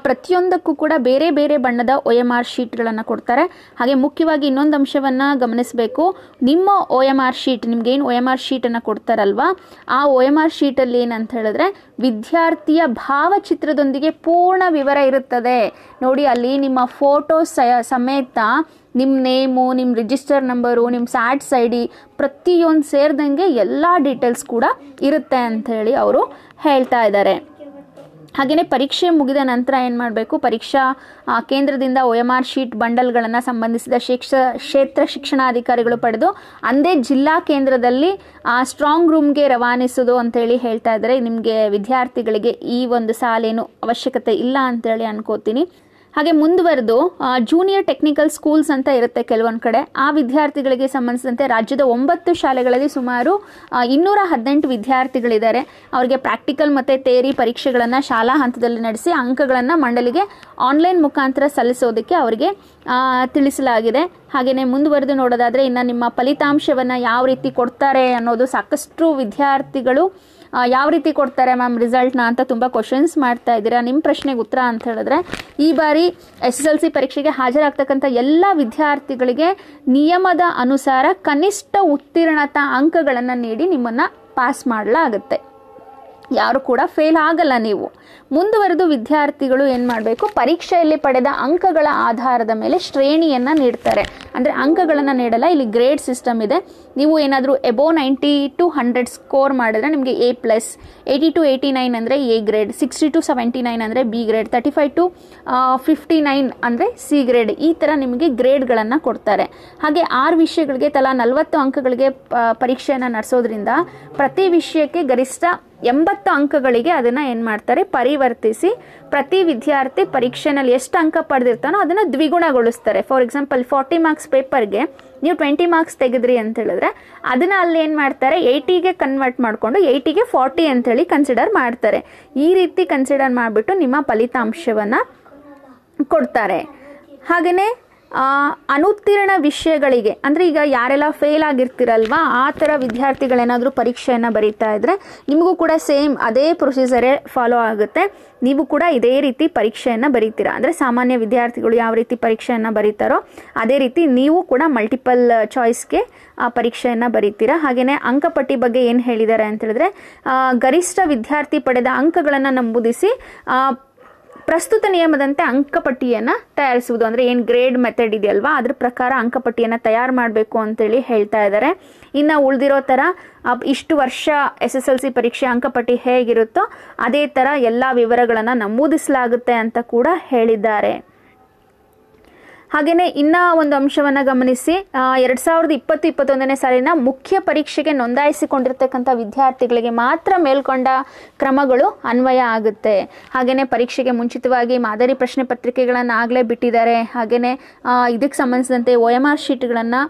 ಪ್ರತಿಯೊಂದಕ್ಕೂ ಕೂಡ ಬೇರೆ ಬೇರೆ ಬಣ್ಣದ ಒ ಎಂ ಆರ್ ಶೀಟ್ಗಳನ್ನು ಕೊಡ್ತಾರೆ. ಹಾಗೆ ಮುಖ್ಯವಾಗಿ ಇನ್ನೊಂದು ಅಂಶವನ್ನು ಗಮನಿಸಬೇಕು. ನಿಮ್ಮ ಒ ಎಂ ಆರ್ ಶೀಟ್, ನಿಮ್ಗೇನು ಒ ಎಂ ಆರ್ ಶೀಟನ್ನು ಕೊಡ್ತಾರಲ್ವಾ? ಆ ಒ ಎಂ ಆರ್ ಶೀಟಲ್ಲಿ ಏನಂತ ಹೇಳಿದ್ರೆ, ವಿದ್ಯಾರ್ಥಿಯ ಭಾವಚಿತ್ರದೊಂದಿಗೆ ಪೂರ್ಣ ವಿವರ ಇರುತ್ತದೆ. ನೋಡಿ, ಅಲ್ಲಿ ನಿಮ್ಮ ಫೋಟೋ ಸಮೇತ ನಿಮ್ಮ ನೇಮು ನಿಮ್ಮ ರಿಜಿಸ್ಟರ್ ನಂಬರು ನಿಮ್ಮ ಸ್ಯಾಟ್ಸ್ ಐ ಡಿ ಪ್ರತಿಯೊಂದು ಸೇರಿದಂಗೆ ಎಲ್ಲ ಡೀಟೇಲ್ಸ್ ಕೂಡ ಇರುತ್ತೆ ಅಂತ ಹೇಳಿ ಅವರು ಹೇಳ್ತಾ ಇದ್ದಾರೆ. ಹಾಗೆಯೇ ಪರೀಕ್ಷೆ ಮುಗಿದ ನಂತರ ಏನು ಮಾಡಬೇಕು? ಪರೀಕ್ಷಾ ಕೇಂದ್ರದಿಂದ ಒ ಎಂ ಆರ್ ಶೀಟ್ ಬಂಡಲ್ಗಳನ್ನು ಸಂಬಂಧಿಸಿದ ಶಿಕ್ಷ, ಕ್ಷೇತ್ರ ಶಿಕ್ಷಣಾಧಿಕಾರಿಗಳು ಪಡೆದು ಅಂದೇ ಜಿಲ್ಲಾ ಕೇಂದ್ರದಲ್ಲಿ ಸ್ಟ್ರಾಂಗ್ ರೂಮ್ಗೆ ರವಾನಿಸೋದು ಅಂತೇಳಿ ಹೇಳ್ತಾ ಇದ್ದಾರೆ. ನಿಮಗೆ ವಿದ್ಯಾರ್ಥಿಗಳಿಗೆ ಈ ಒಂದು ಸಾಲೇನು ಅವಶ್ಯಕತೆ ಇಲ್ಲ ಅಂತೇಳಿ ಅನ್ಕೋತೀನಿ. ಹಾಗೆ ಮುಂದುವರೆದು ಜೂನಿಯರ್ ಟೆಕ್ನಿಕಲ್ ಸ್ಕೂಲ್ಸ್ ಅಂತ ಇರುತ್ತೆ ಕೆಲವೊಂದು ಕಡೆ. ಆ ವಿದ್ಯಾರ್ಥಿಗಳಿಗೆ ಸಂಬಂಧಿಸಿದಂತೆ ರಾಜ್ಯದ ಒಂಬತ್ತು ಶಾಲೆಗಳಲ್ಲಿ ಸುಮಾರು ಇನ್ನೂರ ಹದಿನೆಂಟು ವಿದ್ಯಾರ್ಥಿಗಳಿದ್ದಾರೆ. ಅವರಿಗೆ ಪ್ರಾಕ್ಟಿಕಲ್ ಮತ್ತು ತೇರಿ ಪರೀಕ್ಷೆಗಳನ್ನು ಶಾಲಾ ಹಂತದಲ್ಲಿ ನಡೆಸಿ ಅಂಕಗಳನ್ನು ಮಂಡಳಿಗೆ ಆನ್ಲೈನ್ ಮುಖಾಂತರ ಸಲ್ಲಿಸೋದಕ್ಕೆ ಅವರಿಗೆ ತಿಳಿಸಲಾಗಿದೆ. ಹಾಗೆಯೇ ಮುಂದುವರೆದು ನೋಡೋದಾದರೆ ಇನ್ನು ನಿಮ್ಮ ಫಲಿತಾಂಶವನ್ನು ಯಾವ ರೀತಿ ಕೊಡ್ತಾರೆ ಅನ್ನೋದು ಸಾಕಷ್ಟು ವಿದ್ಯಾರ್ಥಿಗಳು ಯಾವ ರೀತಿ ಕೊಡ್ತಾರೆ ಮ್ಯಾಮ್ ರಿಸಲ್ಟ್ನ ಅಂತ ತುಂಬ ಕ್ವಶನ್ಸ್ ಮಾಡ್ತಾ ಇದ್ದೀರಾ? ನಿಮ್ಮ ಪ್ರಶ್ನೆಗೆ ಉತ್ತರ ಅಂತ ಹೇಳಿದ್ರೆ, ಈ ಬಾರಿ ಎಸ್ ಎಸ್ ಎಲ್ ಸಿ ಪರೀಕ್ಷೆಗೆ ಹಾಜರಾಗ್ತಕ್ಕಂಥ ಎಲ್ಲ ವಿದ್ಯಾರ್ಥಿಗಳಿಗೆ ನಿಯಮದ ಅನುಸಾರ ಕನಿಷ್ಠ ಉತ್ತೀರ್ಣತಾ ಅಂಕಗಳನ್ನು ನೀಡಿ ನಿಮ್ಮನ್ನು ಪಾಸ್ ಮಾಡಲಾಗುತ್ತೆ. ಯಾರು ಕೂಡ ಫೇಲ್ ಆಗಲ್ಲ ನೀವು. ಮುಂದುವರೆದು ವಿದ್ಯಾರ್ಥಿಗಳು ಏನು ಮಾಡಬೇಕು? ಪರೀಕ್ಷೆಯಲ್ಲಿ ಪಡೆದ ಅಂಕಗಳ ಆಧಾರದ ಮೇಲೆ ಶ್ರೇಣಿಯನ್ನು ನೀಡ್ತಾರೆ. ಅಂದರೆ ಅಂಕಗಳನ್ನು ನೀಡಲ್ಲ, ಇಲ್ಲಿ ಗ್ರೇಡ್ ಸಿಸ್ಟಮ್ ಇದೆ. ನೀವು ಏನಾದರೂ above ninety to hundred score ಮಾಡಿದ್ರೆ ನಿಮಗೆ A plus, eighty to eighty nine ಅಂದರೆ A grade, sixty to seventy nine ಅಂದರೆ B grade, thirty five to fifty nine ಅಂದರೆ ಸಿ ಗ್ರೇಡ್. ಈ ಥರ ನಿಮಗೆ ಗ್ರೇಡ್ಗಳನ್ನು ಕೊಡ್ತಾರೆ. ಹಾಗೆ ಆರು ವಿಷಯಗಳಿಗೆ ತಲಾ ನಲವತ್ತು ಅಂಕಗಳಿಗೆ ಪರೀಕ್ಷೆಯನ್ನು ನಡೆಸೋದ್ರಿಂದ ಪ್ರತಿ ವಿಷಯಕ್ಕೆ ಗರಿಷ್ಠ ಎಂಬತ್ತು ಅಂಕಗಳಿಗೆ ಅದನ್ನು ಏನು ಮಾಡ್ತಾರೆ? ಪರಿವರ್ತಿಸಿ ಪ್ರತಿ ವಿದ್ಯಾರ್ಥಿ ಪರೀಕ್ಷೆನಲ್ಲಿ ಎಷ್ಟು ಅಂಕ ಪಡೆದಿರ್ತಾನೋ ಅದನ್ನು ದ್ವಿಗುಣಗೊಳಿಸ್ತಾರೆ. ಫಾರ್ ಎಕ್ಸಾಂಪಲ್ ಫಾರ್ಟಿ ಮಾರ್ಕ್ಸ್ ಪೇಪರ್ಗೆ ನೀವು ಟ್ವೆಂಟಿ ಮಾರ್ಕ್ಸ್ ತೆಗೆದ್ರಿ ಅಂತ ಹೇಳಿದ್ರೆ ಅದನ್ನು ಅಲ್ಲಿ ಏನು ಮಾಡ್ತಾರೆ? ಏಯ್ಟಿಗೆ ಕನ್ವರ್ಟ್ ಮಾಡಿಕೊಂಡು ಏಯ್ಟಿಗೆ ಫಾರ್ಟಿ ಅಂಥೇಳಿ ಕನ್ಸಿಡರ್ ಮಾಡ್ತಾರೆ. ಈ ರೀತಿ ಕನ್ಸಿಡರ್ ಮಾಡಿಬಿಟ್ಟು ನಿಮ್ಮ ಫಲಿತಾಂಶವನ್ನು ಕೊಡ್ತಾರೆ. ಹಾಗೆಯೇ ಅನುತ್ತೀರ್ಣ ವಿಷಯಗಳಿಗೆ, ಅಂದರೆ ಈಗ ಯಾರೆಲ್ಲ ಫೇಲ್ ಆಗಿರ್ತೀರಲ್ವಾ, ಆ ಥರ ವಿದ್ಯಾರ್ಥಿಗಳೇನಾದರೂ ಪರೀಕ್ಷೆಯನ್ನು ಬರೀತಾ ಇದ್ದರೆ ನಿಮಗೂ ಕೂಡ ಸೇಮ್ ಅದೇ ಪ್ರೊಸೀಜರೇ ಫಾಲೋ ಆಗುತ್ತೆ. ನೀವು ಕೂಡ ಇದೇ ರೀತಿ ಪರೀಕ್ಷೆಯನ್ನು ಬರೀತೀರಾ. ಅಂದರೆ ಸಾಮಾನ್ಯ ವಿದ್ಯಾರ್ಥಿಗಳು ಯಾವ ರೀತಿ ಪರೀಕ್ಷೆಯನ್ನು ಬರೀತಾರೋ, ಅದೇ ರೀತಿ ನೀವು ಕೂಡ ಮಲ್ಟಿಪಲ್ ಚಾಯ್ಸ್ಗೆ ಆ ಪರೀಕ್ಷೆಯನ್ನು ಬರೀತೀರಾ. ಹಾಗೆಯೇ ಅಂಕಪಟ್ಟಿ ಬಗ್ಗೆ ಏನು ಹೇಳಿದ್ದಾರೆ ಅಂತ ಹೇಳಿದ್ರೆ ಗರಿಷ್ಠ ವಿದ್ಯಾರ್ಥಿ ಪಡೆದ ಅಂಕಗಳನ್ನು ನಮೂದಿಸಿ ಪ್ರಸ್ತುತ ನಿಯಮದಂತೆ ಅಂಕಪಟ್ಟಿಯನ್ನು ತಯಾರಿಸುವುದು. ಅಂದರೆ ಏನು ಗ್ರೇಡ್ ಮೆಥಡ್ ಇದೆಯಲ್ವಾ? ಅದ್ರ ಪ್ರಕಾರ ಅಂಕಪಟ್ಟಿಯನ್ನು ತಯಾರು ಮಾಡಬೇಕು ಅಂತೇಳಿ ಹೇಳ್ತಾ ಇದ್ದಾರೆ. ಇನ್ನು ಉಳಿದಿರೋ ಥರ ಇಷ್ಟು ವರ್ಷ ಎಸ್ ಎಸ್ ಎಲ್ ಸಿ ಪರೀಕ್ಷೆ ಅಂಕಪಟ್ಟಿ ಹೇಗಿರುತ್ತೋ, ಅದೇ ಥರ ಎಲ್ಲ ವಿವರಗಳನ್ನು ನಮೂದಿಸಲಾಗುತ್ತೆ ಅಂತ ಕೂಡ ಹೇಳಿದ್ದಾರೆ. ಹಾಗೆಯೇ ಇನ್ನ ಒಂದು ಅಂಶವನ್ನು ಗಮನಿಸಿ ಎರಡು ಸಾವಿರದ ಇಪ್ಪತ್ತು ಇಪ್ಪತ್ತೊಂದನೇ ಸಾಲಿನ ಮುಖ್ಯ ಪರೀಕ್ಷೆಗೆ ನೋಂದಾಯಿಸಿಕೊಂಡಿರ್ತಕ್ಕಂಥ ವಿದ್ಯಾರ್ಥಿಗಳಿಗೆ ಮಾತ್ರ ಮೇಲ್ಕೊಂಡ ಕ್ರಮಗಳು ಅನ್ವಯ ಆಗುತ್ತೆ. ಹಾಗೆಯೇ ಪರೀಕ್ಷೆಗೆ ಮುಂಚಿತವಾಗಿ ಮಾದರಿ ಪ್ರಶ್ನೆ ಪತ್ರಿಕೆಗಳನ್ನು ಆಗಲೇ ಬಿಟ್ಟಿದ್ದಾರೆ. ಹಾಗೆಯೇ ಇದಕ್ಕೆ ಸಂಬಂಧಿಸಿದಂತೆ ಒ ಎಂ ಆರ್ ಶೀಟ್ಗಳನ್ನು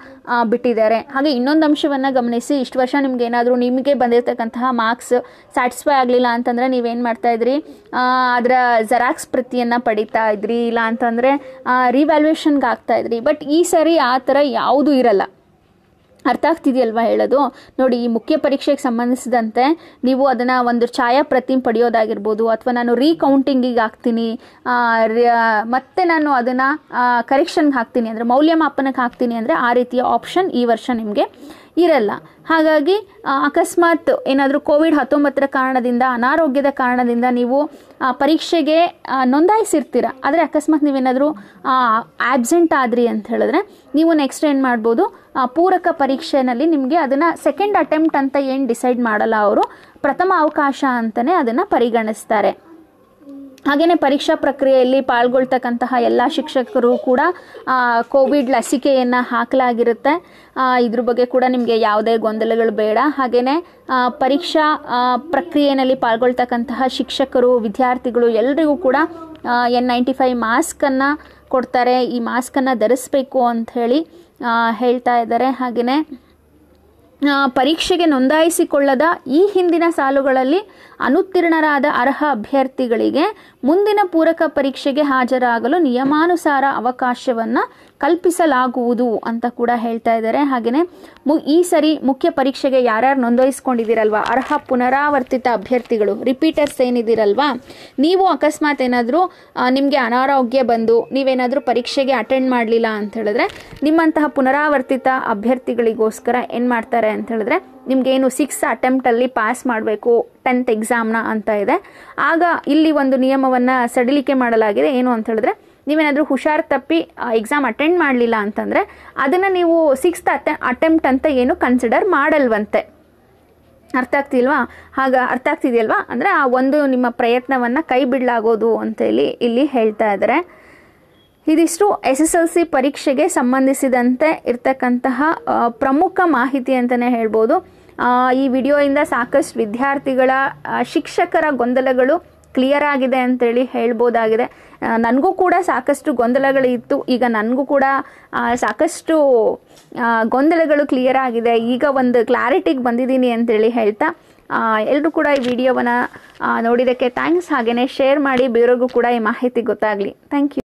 ಬಿಟ್ಟಿದ್ದಾರೆ. ಹಾಗೆ ಇನ್ನೊಂದು ಅಂಶವನ್ನು ಗಮನಿಸಿ, ಇಷ್ಟು ವರ್ಷ ನಿಮ್ಗೆ ಏನಾದರೂ ನಿಮಗೆ ಬಂದಿರತಕ್ಕಂತಹ ಮಾರ್ಕ್ಸ್ ಸ್ಯಾಟಿಸ್ಫೈ ಆಗಲಿಲ್ಲ ಅಂತಂದರೆ ನೀವೇನು ಮಾಡ್ತಾ ಇದ್ರಿ? ಅದರ ಜೆರಾಕ್ಸ್ ಪ್ರತಿಯನ್ನು ಪಡಿತಾ ಇದ್ರಿ. ಇಲ್ಲ ಅಂತಂದರೆ ರಿವ್ಯಾಲ್ಯೂಯೇಷನ್ಗೆ ಆಗ್ತಾ ಇದ್ರಿ. ಬಟ್ ಈ ಸರಿ ಆ ಥರ ಯಾವುದೂ ಇರಲ್ಲ. ಅರ್ಥ ಆಗ್ತಿದೆಯಲ್ವಾ ಹೇಳೋದು? ನೋಡಿ, ಈ ಮುಖ್ಯ ಪರೀಕ್ಷೆಗೆ ಸಂಬಂಧಿಸಿದಂತೆ ನೀವು ಅದನ್ನು ಒಂದು ಛಾಯಾಪ್ರತಿ ಪಡೆಯೋದಾಗಿರ್ಬೋದು, ಅಥವಾ ನಾನು ರೀಕೌಂಟಿಂಗಿಗೆ ಹಾಕ್ತೀನಿ ಮತ್ತೆ ನಾನು ಅದನ್ನು ಕರೆಕ್ಷನ್ಗೆ ಹಾಕ್ತೀನಿ, ಅಂದರೆ ಮೌಲ್ಯಮಾಪನಕ್ಕೆ ಹಾಕ್ತೀನಿ, ಅಂದರೆ ಆ ರೀತಿಯ ಆಪ್ಷನ್ ಈ ವರ್ಷ ನಿಮಗೆ ಇರಲ್ಲ. ಹಾಗಾಗಿ ಅಕಸ್ಮಾತ್ ಏನಾದರೂ ಕೋವಿಡ್ ಹತ್ತೊಂಬತ್ತರ ಕಾರಣದಿಂದ, ಅನಾರೋಗ್ಯದ ಕಾರಣದಿಂದ ನೀವು ಪರೀಕ್ಷೆಗೆ ನೋಂದಾಯಿಸಿರ್ತೀರ. ಆದರೆ ಅಕಸ್ಮಾತ್ ನೀವೇನಾದರೂ ಆಬ್ಸೆಂಟ್ ಆದ್ರಿ ಅಂತ ಹೇಳಿದ್ರೆ, ನೀವು ನೆಕ್ಸ್ಟ್ ಏನು ಮಾಡ್ಬೋದು ಪೂರಕ ಪರೀಕ್ಷೆನಲ್ಲಿ ನಿಮಗೆ ಅದನ್ನು ಸೆಕೆಂಡ್ ಅಟೆಂಪ್ಟ್ ಅಂತ ಏನು ಡಿಸೈಡ್ ಮಾಡಲ್ಲ ಅವರು, ಪ್ರಥಮ ಅವಕಾಶ ಅಂತಲೇ ಅದನ್ನು ಪರಿಗಣಿಸ್ತಾರೆ. ಹಾಗೆಯೇ ಪರೀಕ್ಷಾ ಪ್ರಕ್ರಿಯೆಯಲ್ಲಿ ಪಾಲ್ಗೊಳ್ತಕ್ಕಂತಹ ಎಲ್ಲ ಶಿಕ್ಷಕರು ಕೂಡ ಕೋವಿಡ್ ಲಸಿಕೆಯನ್ನು ಹಾಕಲಾಗಿರುತ್ತೆ. ಇದ್ರ ಬಗ್ಗೆ ಕೂಡ ನಿಮಗೆ ಯಾವುದೇ ಗೊಂದಲಗಳು ಬೇಡ. ಹಾಗೆಯೇ ಪರೀಕ್ಷಾ ಪ್ರಕ್ರಿಯೆಯಲ್ಲಿ ಪಾಲ್ಗೊಳ್ತಕ್ಕಂತಹ ಶಿಕ್ಷಕರು, ವಿದ್ಯಾರ್ಥಿಗಳು ಎಲ್ಲರಿಗೂ ಕೂಡ ಎನ್ ನೈಂಟಿ ಫೈವ್ ಮಾಸ್ಕನ್ನು ಕೊಡ್ತಾರೆ. ಈ ಮಾಸ್ಕನ್ನು ಧರಿಸ್ಬೇಕು ಅಂತ ಹೇಳಿ ಹೇಳ್ತಾ ಇದ್ದಾರೆ. ಹಾಗೆಯೇ ಪರೀಕ್ಷೆಗೆ ನೋಂದಾಯಿಸಿಕೊಳ್ಳದ ಈ ಹಿಂದಿನ ಸಾಲುಗಳಲ್ಲಿ ಅನುತ್ತೀರ್ಣರಾದ ಅರ್ಹ ಅಭ್ಯರ್ಥಿಗಳಿಗೆ ಮುಂದಿನ ಪೂರಕ ಪರೀಕ್ಷೆಗೆ ಹಾಜರಾಗಲು ನಿಯಮಾನುಸಾರ ಅವಕಾಶವನ್ನು ಕಲ್ಪಿಸಲಾಗುವುದು ಅಂತ ಕೂಡ ಹೇಳ್ತಾ ಇದ್ದಾರೆ. ಹಾಗೆಯೇ ಮು, ಈ ಸರಿ ಮುಖ್ಯ ಪರೀಕ್ಷೆಗೆ ಯಾರ್ಯಾರು ನೋಂದಾಯಿಸ್ಕೊಂಡಿದ್ದೀರಲ್ವಾ? ಅರ್ಹ ಪುನರಾವರ್ತಿತ ಅಭ್ಯರ್ಥಿಗಳು ರಿಪೀಟರ್ಸ್ ಏನಿದ್ದೀರಲ್ವಾ? ನೀವು ಅಕಸ್ಮಾತ್ ಏನಾದರೂ ನಿಮಗೆ ಅನಾರೋಗ್ಯ ಬಂದು ನೀವೇನಾದರೂ ಪರೀಕ್ಷೆಗೆ ಅಟೆಂಡ್ ಮಾಡಲಿಲ್ಲ ಅಂತ ಹೇಳಿದ್ರೆ ನಿಮ್ಮಂತಹ ಪುನರಾವರ್ತಿತ ಅಭ್ಯರ್ಥಿಗಳಿಗೋಸ್ಕರ ಏನು ಮಾಡ್ತಾರೆ ಅಂತ ಹೇಳಿದ್ರೆ ನಿಮಗೇನು ಸಿಕ್ಸ್ ಅಟೆಂಪ್ಟಲ್ಲಿ ಪಾಸ್ ಮಾಡಬೇಕು ಟೆಂತ್ ಎಕ್ಸಾಮ್ನ ಅಂತ ಇದೆ. ಆಗ ಇಲ್ಲಿ ಒಂದು ನಿಯಮವನ್ನು ಸಡಿಲಿಕೆ ಮಾಡಲಾಗಿದೆ. ಏನು ಅಂತ ಹೇಳಿದ್ರೆ, ನೀವೇನಾದರೂ ಹುಷಾರು ತಪ್ಪಿ ಎಕ್ಸಾಮ್ ಅಟೆಂಡ್ ಮಾಡಲಿಲ್ಲ ಅಂತಂದರೆ, ಅದನ್ನು ನೀವು ಸಿಕ್ಸ್ತ್ ಅಟೆ ಅಟೆಂಪ್ಟ್ ಅಂತ ಏನು ಕನ್ಸಿಡರ್ ಮಾಡಲ್ವಂತೆ. ಅರ್ಥ ಆಗ್ತಿಲ್ವಾ? ಹಾಗ, ಅರ್ಥ ಆಗ್ತಿದೆಯಲ್ವಾ? ಅಂದರೆ ಆ ಒಂದು ನಿಮ್ಮ ಪ್ರಯತ್ನವನ್ನು ಕೈ ಬಿಡಲಾಗೋದು ಅಂತೇಳಿ ಇಲ್ಲಿ ಹೇಳ್ತಾ ಇದ್ದಾರೆ ಇದಿಷ್ಟು ಎಸ್ ಎಸ್ ಎಲ್ ಸಿ ಪರೀಕ್ಷೆಗೆ ಸಂಬಂಧಿಸಿದಂತೆ ಇರ್ತಕ್ಕಂತಹ ಪ್ರಮುಖ ಮಾಹಿತಿ ಅಂತಲೇ ಹೇಳ್ಬೋದು. ಈ ವಿಡಿಯೋಯಿಂದ ಸಾಕಷ್ಟು ವಿದ್ಯಾರ್ಥಿಗಳ ಶಿಕ್ಷಕರ ಗೊಂದಲಗಳು ಕ್ಲಿಯರ್ ಆಗಿದೆ ಅಂತೇಳಿ ಹೇಳ್ಬೋದಾಗಿದೆ. ನನಗೂ ಕೂಡ ಸಾಕಷ್ಟು ಗೊಂದಲಗಳು ಇತ್ತು. ಈಗ ನನಗೂ ಕೂಡ ಸಾಕಷ್ಟು ಗೊಂದಲಗಳು ಕ್ಲಿಯರ್ ಆಗಿದೆ. ಈಗ ಒಂದು ಕ್ಲಾರಿಟಿಗೆ ಬಂದಿದ್ದೀನಿ ಅಂತೇಳಿ ಹೇಳ್ತಾ ಎಲ್ಲರೂ ಕೂಡ ಈ ವಿಡಿಯೋವನ್ನು ನೋಡಿದ್ದಕ್ಕೆ ಥ್ಯಾಂಕ್ಸ್ ಹಾಗೆಯೇ ಶೇರ್ ಮಾಡಿ, ಬೇರೆಯವ್ರಿಗೂ ಕೂಡ ಈ ಮಾಹಿತಿ ಗೊತ್ತಾಗಲಿ. Thank you